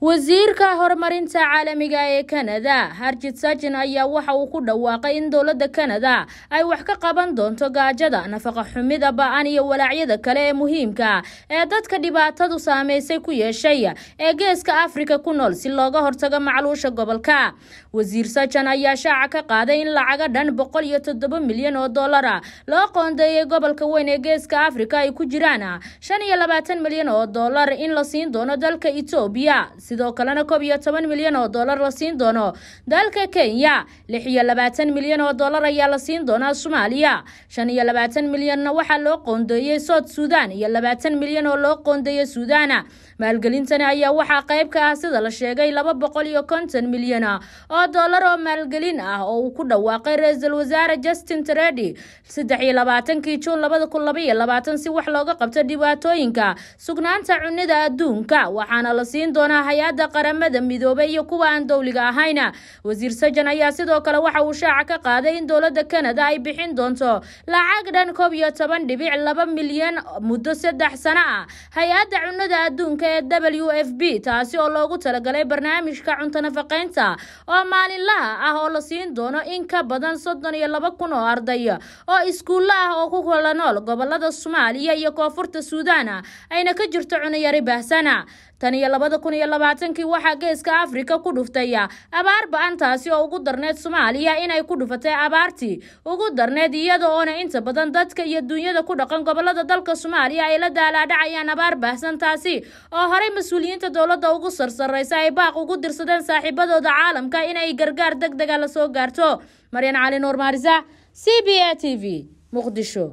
wasiirka horumarinta caalamiga ee kanada harjid sajin ayaa waxa uu ku dhawaaqay in dowladda kanada ay wax ka qaban doonto gaajada nafaqa xumida ba'an iyo walaacyada kale ee muhiimka ee dadka dhibaatadu saameysay ku yeeshay ee geeska afrika ku nool si looga hortago macluusha gobolka. Wasiir sajan ayaa shaaca ka qaaday in lacaga dhan boqol iyo toddoba milyan oo dollara loo qoondeeyay gobolka weyn ee geeska afrika ay ku jiraan shan iyo labaatan milyan oo dollar in la siin doono dalka etoobiya sidoo kalena koob iyo toban milyan oo dollar la siin doono. Dalka kenya lix iyo labaatan milyan oo dollar ayaa la siin doonaa soomaaliya. Shan iyo labaatan milyanna waxaa loo qoondeeyey sood suudan iyo labaatan milyan oo loo qoondeeyey suudaana maalgelintani ayaa waxaa qayb ka ah sida la sheegay laba boqol iyo konton milyan oo dollar oo maalgelin ah oo uu ku dhawaaqay ra'iisul wasaare justin tredi saddex iyo labaatankii juun labada kun laba iyo labaatan si wax looga qabto dhibaatooyinka sugnaanta cunida adduunka waxaana la siin doonaa hay'adda qaramada midoobay iyo kuwa aan dowliga ahayn wasiir sajan ayaa sidoo kale waxa uu shaaca ka qaaday in dowladda kanada ay bixin doonto lacag dhan koob iyo toban dhibic laba milyan muddo saddex sano ah. Hay'adda cunada adduunka ee w f b taasi oo loogu talagalay barnaamijka cunto nafaqeynta oo maalinlaha ah oo la siin doono in ka badan soddon iyo laba kun oo arday oo iskuulla ah oo ku kala nool gobollada soomaaliya iyo koonfurta suudaan ayna ka jirto cunayari bahsana. Tan iyo labada kun iyo labaatankii waxaa geeska afrika ku dhuftay abaar ba'an taasi oo ugu darneyd soomaaliya inay ku dhufatay abaartii ugu darneyd iyada oona inta badan dadka iyo dunyada ku dhaqan gobollada dalka soomaaliya ay la daalaadhacayaan abaar baahsan taasi oo horey mas'uuliyiinta dowladda ugu sarsareysa ay baaq ugu dirsadeen saaxiibadooda caalamka inay gargaar deg dega la soo gaarto. Maryan cali nuur maarisa c b a t v muqdisho